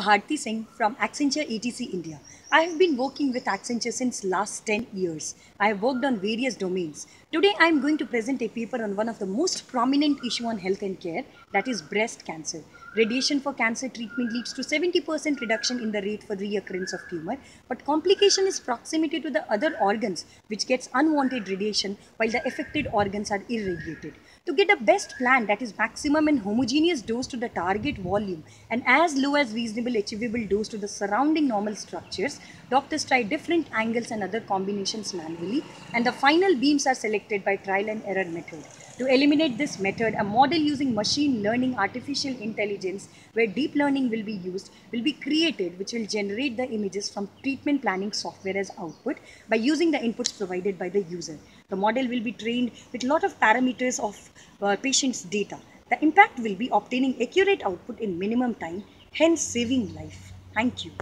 Bharti Singh from Accenture ETC India. I have been working with Accenture since last 10 years. I have worked on various domains. Today I am going to present a paper on one of the most prominent issue on health and care that is breast cancer. Radiation for cancer treatment leads to 70% reduction in the rate for reoccurrence of tumor, but complication is proximity to the other organs which gets unwanted radiation while the affected organs are irradiated. To get a best plan that is maximum and homogeneous dose to the target volume and as low as reasonable achievable dose to the surrounding normal structures, doctors try different angles and other combinations manually and the final beams are selected by trial and error method. To eliminate this method, a model using machine learning artificial intelligence where deep learning will be used will be created which will generate the images from treatment planning software as output by using the inputs provided by the user. The model will be trained with lot of parameters of uh, patient's data. The impact will be obtaining accurate output in minimum time, hence saving life. Thank you.